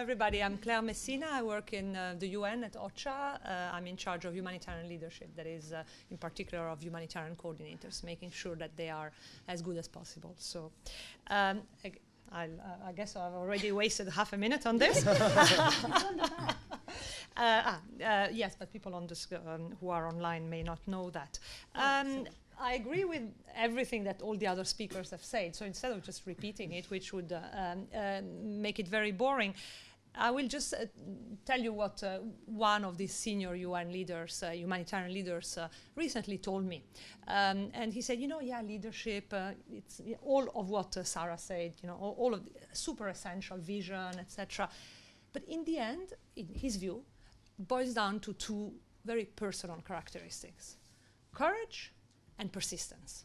Everybody, I'm Claire Messina. I work in uh, the UN at OCHA. Uh, I'm in charge of humanitarian leadership, that is, uh, in particular, of humanitarian coordinators, making sure that they are as good as possible. So, um, I, uh, I guess I've already wasted half a minute on this. Uh, ah, uh, yes, but people on this, um, who are online may not know that. Um, I agree with everything that all the other speakers have said. So instead of just repeating it, which would um, uh, make it very boring, I will just uh, tell you what uh, one of these senior UN leaders, uh, humanitarian leaders, uh, recently told me. Um, and he said, you know, yeah, leadership, it's all of what Sarah said, you know, all, all of the super essential vision, etc. But in the end, in his view, boils down to two very personal characteristics courage and persistence.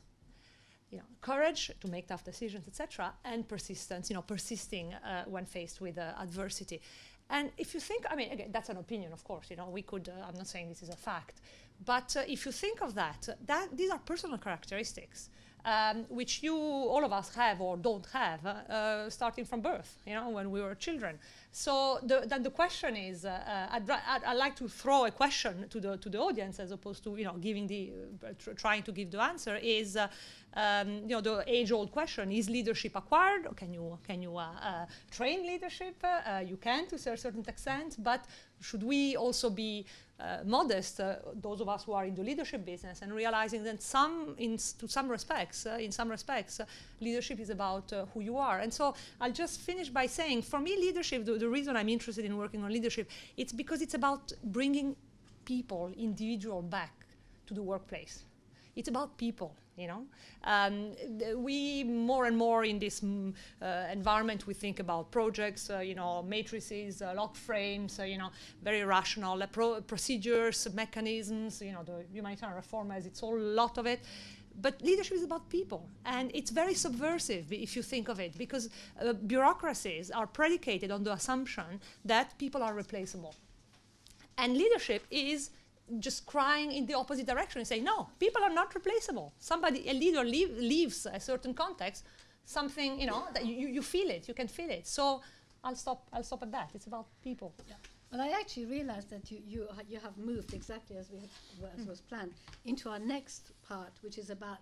You know, courage to make tough decisions, etc., and persistence, you know, persisting uh, when faced with uh, adversity. And if you think, I mean, again, that's an opinion, of course, you know, we could, uh, I'm not saying this is a fact, but uh, if you think of that, that, these are personal characteristics um, which you, all of us have or don't have, uh, starting from birth, you know, when we were children. So the, then the question is, uh, uh I'd, I'd, I'd, like to throw a question to the, to the audience as opposed to, you know, giving the, uh, tr trying to give the answer is, uh, um, you know, the age-old question, is leadership acquired? Or can you, can you uh, train leadership? you can to a certain extent, but should we also be uh, modest, uh, those of us who are in the leadership business, and realizing that some, in, to some respects, uh, in some respects, uh, leadership is about uh, who you are. And so I'll just finish by saying, for me, leadership, the, the reason I'm interested in working on leadership, it's because it's about bringing people, individual, back to the workplace. It's about people you know? Um, we more and more in this mm, uh, environment we think about projects uh, you know matrices uh, frames uh, you know very rational uh, pro procedures mechanisms you know the humanitarian reform has its whole lot of it. But leadership is about people and it's very subversive if you think of it because uh, bureaucracies are predicated on the assumption that people are replaceable. And leadership is just crying in the opposite direction and saying, no, people are not replaceable. Somebody, a leader leave, leaves a certain context, something, you know, that you, you feel it, you can feel it. So I'll stop, I'll stop at that. It's about people. Yeah. Well, I actually realized that you, you, you have moved exactly as, we had, as mm. was planned into our next part, which is about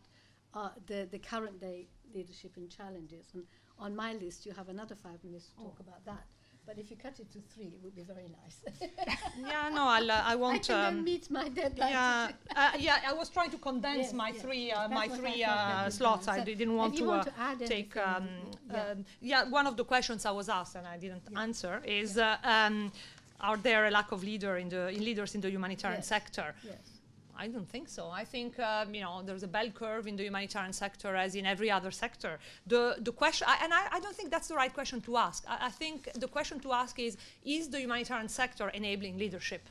uh, the, the current day leadership and challenges. And on my list, you have another five minutes to oh. talk about that. But if you cut it to three, it would be very nice. yeah, no, I'll, uh, I won't. I can um, meet my deadline. Yeah, uh, yeah. I was trying to condense yes, my yes. three, uh, my three uh, slots. I didn't want to, want uh, to take. Um, yeah. Um, yeah. one of the questions I was asked and I didn't yeah. answer is: uh, um, Are there a lack of leader in the in leaders in the humanitarian yes. sector? Yes. I don't think so. I think um, you know there's a bell curve in the humanitarian sector as in every other sector. The the question, I, and I, I, don't think that's the right question to ask. I, I think the question to ask is: Is the humanitarian sector enabling leadership?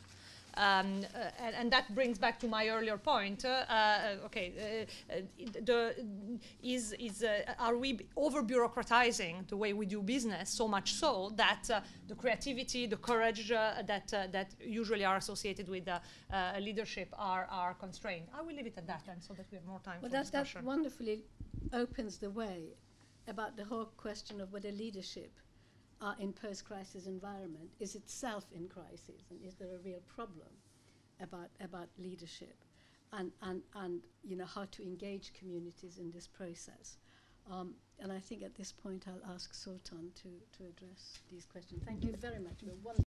Um, uh, and, and, that brings back to my earlier point. Uh, uh, okay, uh, the, is, is, uh, are we over bureaucratizing the way we do business so much so that uh, the creativity, the courage that, that usually are associated with leadership are, are constrained? I will leave it at that then so that we have more time well for that, discussion. That wonderfully opens the way about the whole question of whether leadership in post-crisis environment is itself in crisis, and is there a real problem about about leadership, and and and you know how to engage communities in this process. Um, and I think at this point I'll ask Sultan to to address these questions. Thank you very much.